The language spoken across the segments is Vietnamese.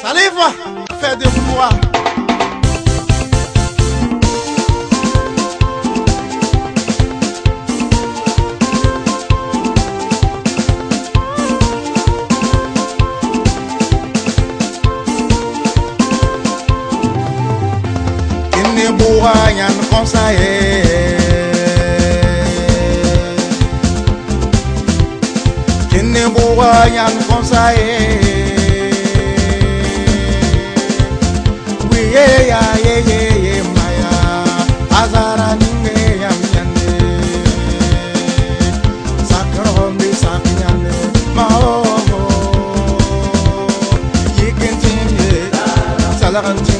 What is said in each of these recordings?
Saliva, fais de moi. Kini buha yan konsaye Kini buha yan konsaye Salarantine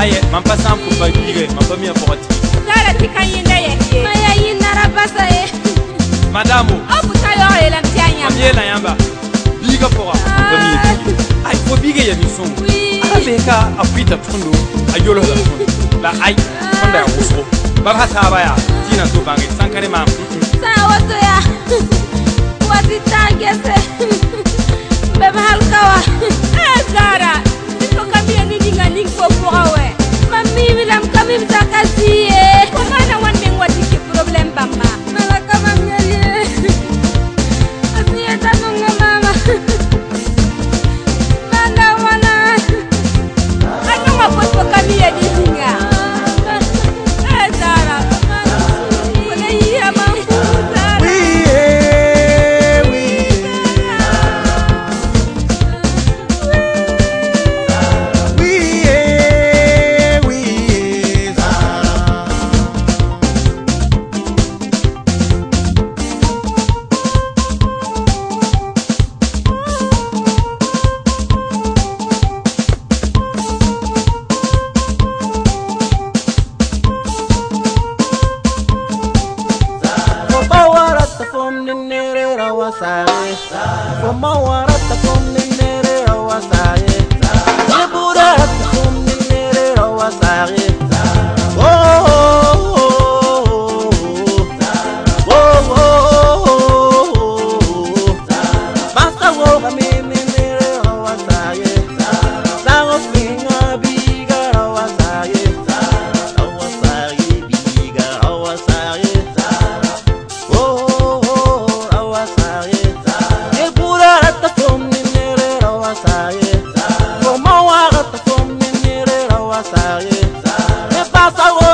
aye mampasa mkupagire mapamia porati dala tikayinde ye rabasa ye. Madamu. Yamba. Biga pora. Ay fo bige ya misongo alabeka akwita tundu ayolo la tundu la ay onda ya usro baba saba ya. Tina to bangi sankare mam ya 猫啊！sáré. sáré. nípa sanwó